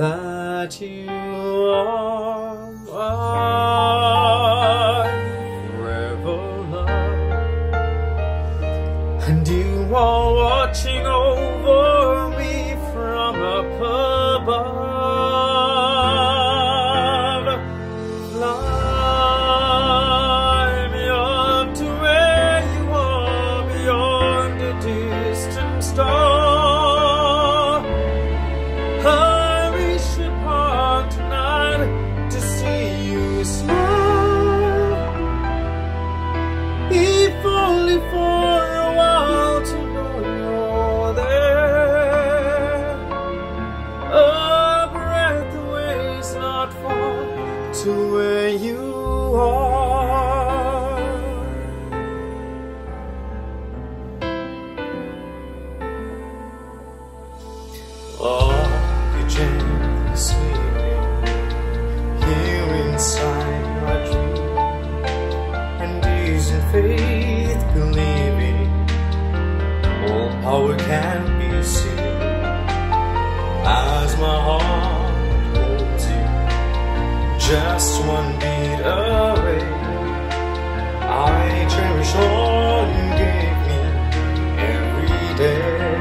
that you are my forever love? And you are watching over me from up above. Are. Just one beat away. I cherish all you gave me every day.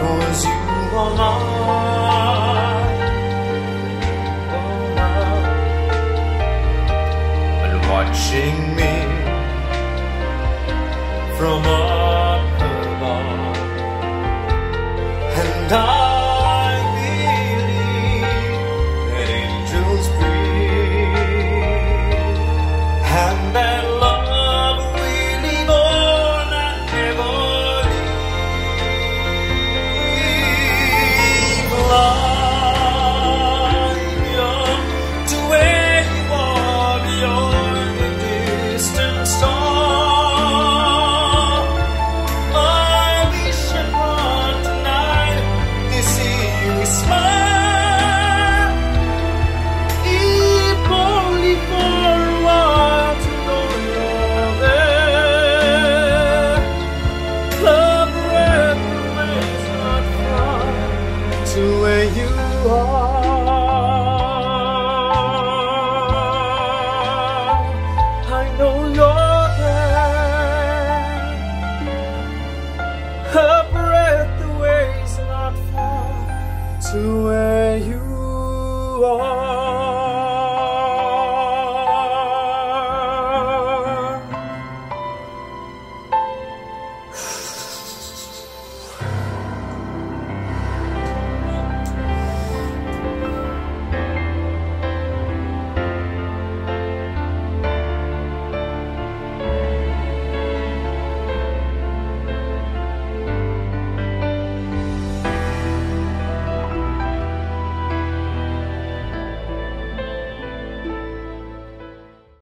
Cause you are mine. And watching me from up above. And I you